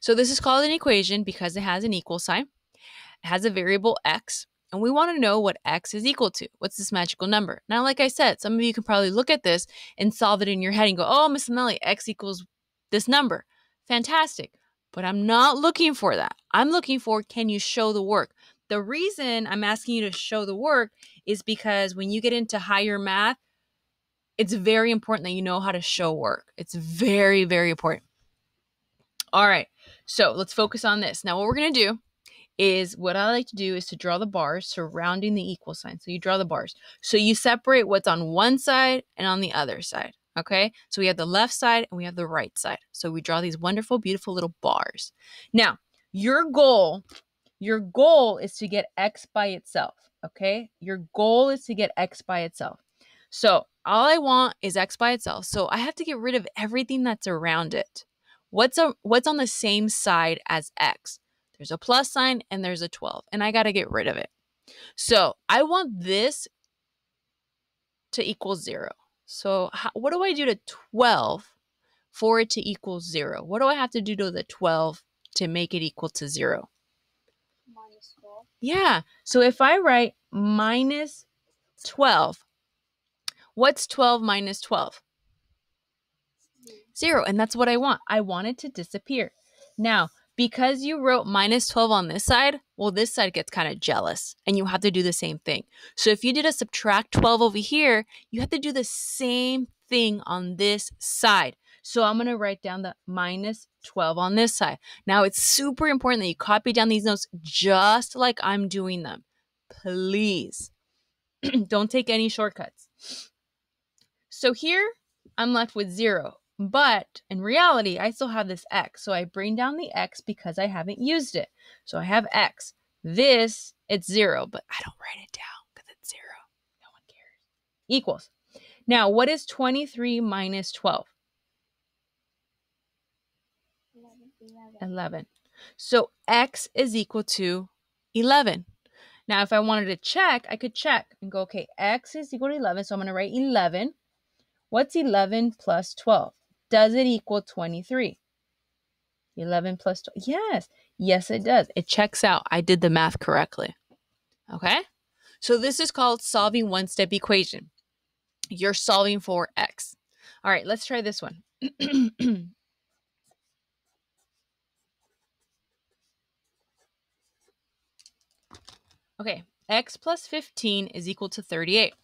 So this is called an equation because it has an equal sign. It has a variable x, and we want to know what x is equal to. What's this magical number? Now, like I said, some of you can probably look at this and solve it in your head and go, oh, Miss Melly, x equals this number. Fantastic. But I'm not looking for that. I'm looking for can you show the work? The reason I'm asking you to show the work is because when you get into higher math, it's very important that you know how to show work. It's very, very important. All right, so let's focus on this. Now, what we're going to do is what I like to do is to draw the bars surrounding the equal sign. So you draw the bars. So you separate what's on one side and on the other side. Okay, so we have the left side and we have the right side. So we draw these wonderful, beautiful little bars. Now, your goal, your goal is to get x by itself. Okay, your goal is to get x by itself. So all I want is x by itself. So I have to get rid of everything that's around it. What's a, what's on the same side as x? There's a plus sign and there's a 12, and I got to get rid of it. So I want this to equal zero. So how, what do I do to 12 for it to equal zero? What do I have to do to the 12 to make it equal to zero? Minus 12. Yeah. So if I write minus 12, what's 12 minus 12? Zero. And that's what I want. I want it to disappear. Now, because you wrote minus 12 on this side, well, this side gets kind of jealous and you have to do the same thing. So if you did a subtract 12 over here, you have to do the same thing on this side. So I'm going to write down the minus 12 on this side. Now it's super important that you copy down these notes just like I'm doing them. Please don't take any shortcuts. So here I'm left with zero. But in reality, I still have this x. So I bring down the x because I haven't used it. So I have x. This, it's zero, but I don't write it down because it's zero. No one cares. Equals. Now, what is 23 minus 12? 11. 11. So x is equal to 11. Now, if I wanted to check, I could check and go, okay, x is equal to 11. So I'm going to write 11. What's 11 plus 12? Does it equal 23? 11 plus 12. Yes. Yes, it does. It checks out. I did the math correctly. Okay? So this is called solving one step equation. You're solving for x. All right, let's try this one. okay, x plus 15 is equal to 38.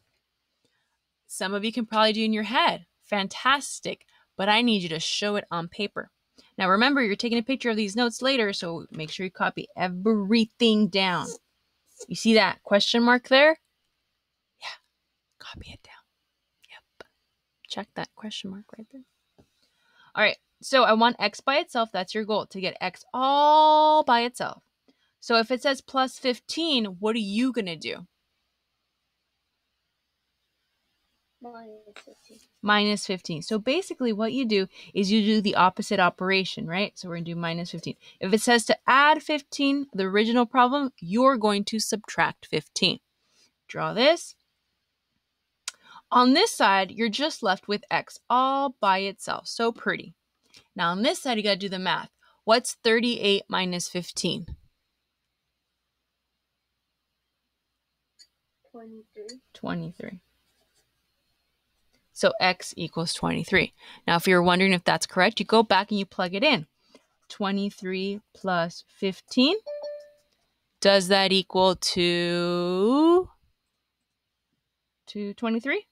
Some of you can probably do in your head. Fantastic but I need you to show it on paper. Now remember, you're taking a picture of these notes later, so make sure you copy everything down. You see that question mark there? Yeah, copy it down. Yep. Check that question mark right there. All right, so I want x by itself. That's your goal, to get x all by itself. So if it says plus 15, what are you going to do? Minus 15. minus 15. So basically, what you do is you do the opposite operation, right? So we're going to do minus 15. If it says to add 15, the original problem, you're going to subtract 15. Draw this. On this side, you're just left with x all by itself. So pretty. Now, on this side, you got to do the math. What's 38 minus 15? 23. 23. So x equals 23. Now, if you're wondering if that's correct, you go back and you plug it in. 23 plus 15. Does that equal to, to 23?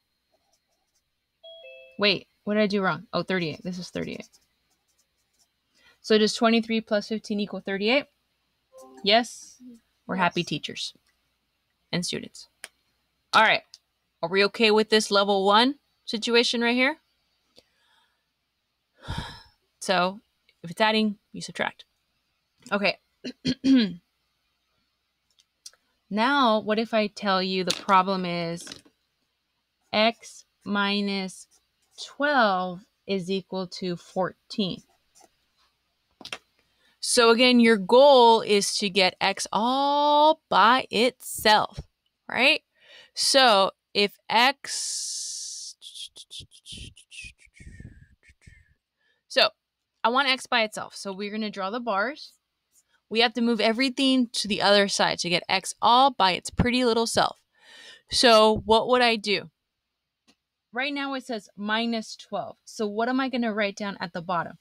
Wait, what did I do wrong? Oh, 38. This is 38. So does 23 plus 15 equal 38? Yes? We're happy teachers and students. All right. Are we okay with this level one situation right here? So if it's adding, you subtract. Okay. now, what if I tell you the problem is x minus 12 is equal to 14? So again, your goal is to get x all by itself, right? So if x. So I want x by itself. So we're going to draw the bars. We have to move everything to the other side to get x all by its pretty little self. So what would I do? Right now it says minus 12. So what am I going to write down at the bottom?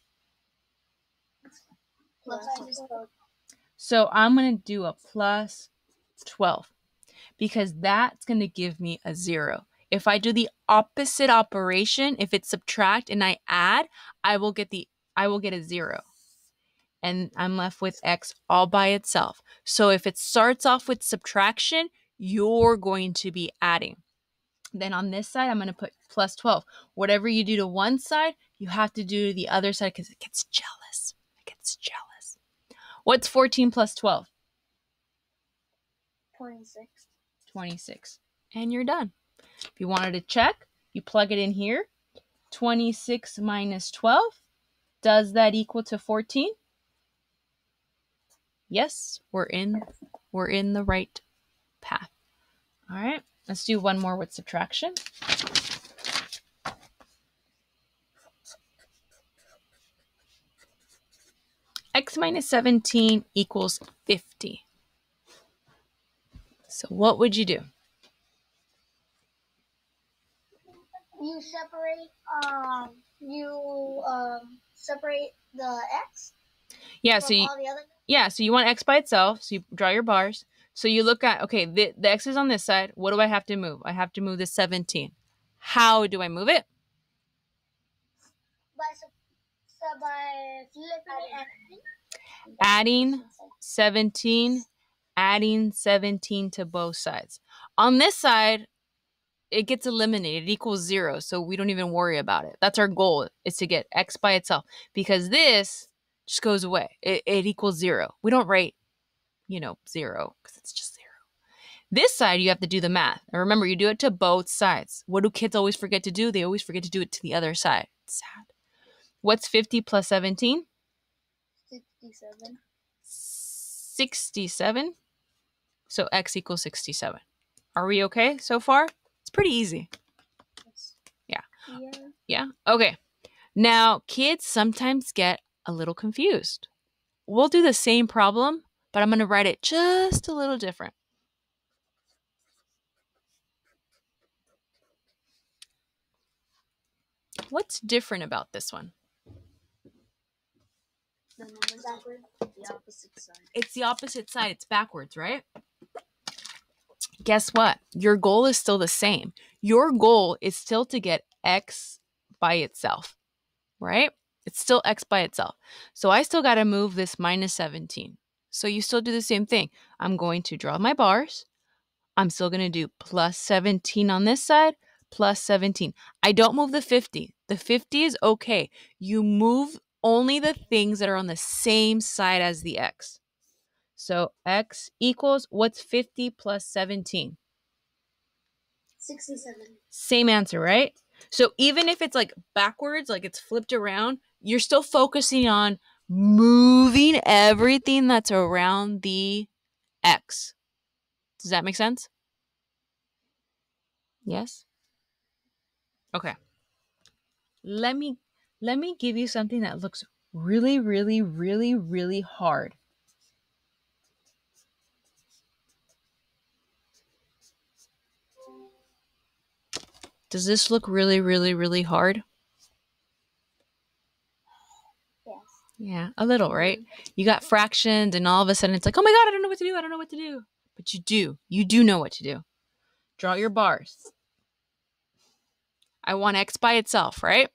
Plus twelve. So I'm going to do a plus 12 because that's going to give me a zero. If I do the opposite operation, if it's subtract and I add, I will get the I will get a zero. And I'm left with x all by itself. So if it starts off with subtraction, you're going to be adding. Then on this side, I'm going to put plus 12. Whatever you do to one side, you have to do to the other side because it gets jealous. It gets jealous. What's 14 plus 12? Twenty-six. 26. And you're done. If you wanted to check, you plug it in here. 26 minus 12. Does that equal to 14? Yes, we're in we're in the right path. All right. Let's do one more with subtraction. x minus 17 equals 50. So what would you do? You separate. Um. You um separate the x Yeah, so you, all the other. yeah, so you want x by itself, so you draw your bars. So you look at okay, the, the x is on this side. What do I have to move? I have to move the 17. How do I move it? By so by flipping Adding 17, adding 17 to both sides. On this side, it gets eliminated. It equals zero. So we don't even worry about it. That's our goal is to get x by itself because this just goes away. It, it equals zero. We don't write, you know, zero because it's just zero. This side, you have to do the math. And remember, you do it to both sides. What do kids always forget to do? They always forget to do it to the other side. It's sad. What's 50 plus 17? Sixty-seven. 67. So x equals 67. Are we okay so far? It's pretty easy. Yeah. Yeah. Okay. Now, kids sometimes get a little confused. We'll do the same problem, but I'm going to write it just a little different. What's different about this one? The numbers backward. The opposite side. It's the opposite side. It's backwards, right? Guess what? Your goal is still the same. Your goal is still to get x by itself, right? It's still x by itself. So I still got to move this minus 17. So you still do the same thing. I'm going to draw my bars. I'm still going to do plus 17 on this side, plus 17. I don't move the 50. The 50 is okay. You move only the things that are on the same side as the x. So x equals what's 50 plus 17? Sixty-seven. Same answer, right? So even if it's like backwards, like it's flipped around, you're still focusing on moving everything that's around the x. Does that make sense? Yes? Okay. Let me let me give you something that looks really really really really hard. Does this look really really really hard? Yes. Yeah, a little, right? Mm-hmm. You got fractioned, and all of a sudden it's like, oh my God, I don't know what to do. I don't know what to do. But you do. You do know what to do. Draw your bars. I want x by itself, right?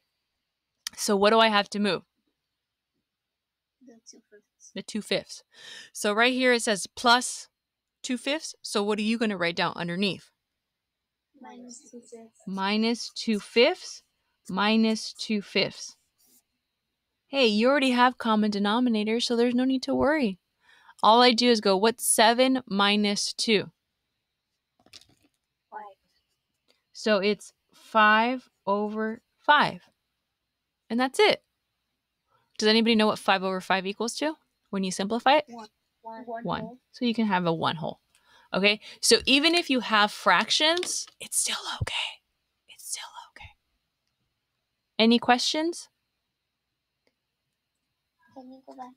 So what do I have to move? The two fifths. The two fifths. So right here it says plus two fifths. So what are you going to write down underneath? Minus two fifths. Minus two fifths minus two fifths. Hey, you already have common denominators, so there's no need to worry. All I do is go, what's 7 minus 2? Five. So it's 5 over 5. And that's it. Does anybody know what 5 over 5 equals to when you simplify it? One. 1. whole. So you can have a 1 whole. Okay? So even if you have fractions, it's still okay. It's still okay. Any questions? Okay, Nico, bye.